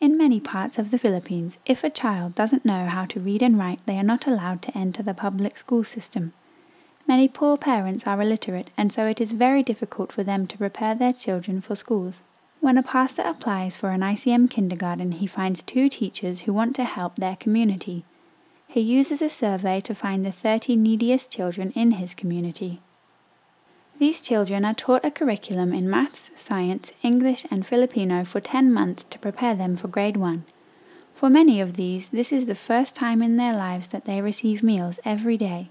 In many parts of the Philippines, if a child doesn't know how to read and write, they are not allowed to enter the public school system. Many poor parents are illiterate, and so it is very difficult for them to prepare their children for schools. When a pastor applies for an ICM kindergarten, he finds two teachers who want to help their community. He uses a survey to find the 30 neediest children in his community. These children are taught a curriculum in maths, science, English, and Filipino for 10 months to prepare them for grade 1. For many of these, this is the first time in their lives that they receive meals every day.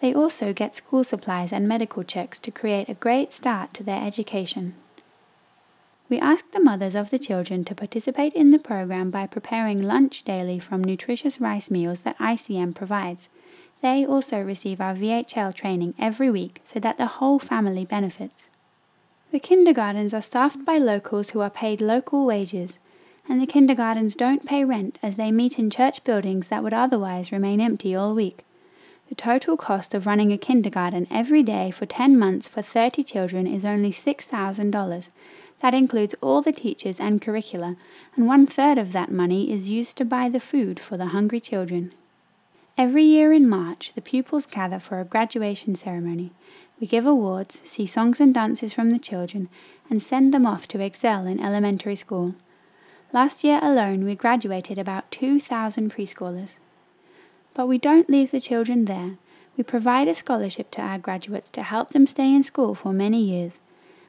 They also get school supplies and medical checks to create a great start to their education. We ask the mothers of the children to participate in the program by preparing lunch daily from nutritious rice meals that ICM provides. They also receive our VHL training every week so that the whole family benefits. The kindergartens are staffed by locals who are paid local wages, and the kindergartens don't pay rent as they meet in church buildings that would otherwise remain empty all week. The total cost of running a kindergarten every day for 10 months for 30 children is only $6,000. That includes all the teachers and curricula, and one third of that money is used to buy the food for the hungry children. Every year in March, the pupils gather for a graduation ceremony. We give awards, see songs and dances from the children, and send them off to excel in elementary school. Last year alone, we graduated about 2,000 preschoolers. But we don't leave the children there. We provide a scholarship to our graduates to help them stay in school for many years.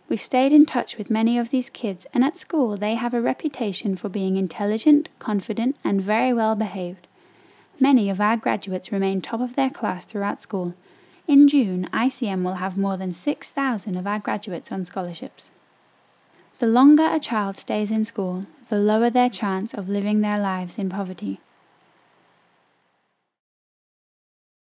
We've stayed in touch with many of these kids, and at school they have a reputation for being intelligent, confident, and very well behaved. Many of our graduates remain top of their class throughout school. In June, ICM will have more than 6,000 of our graduates on scholarships. The longer a child stays in school, the lower their chance of living their lives in poverty.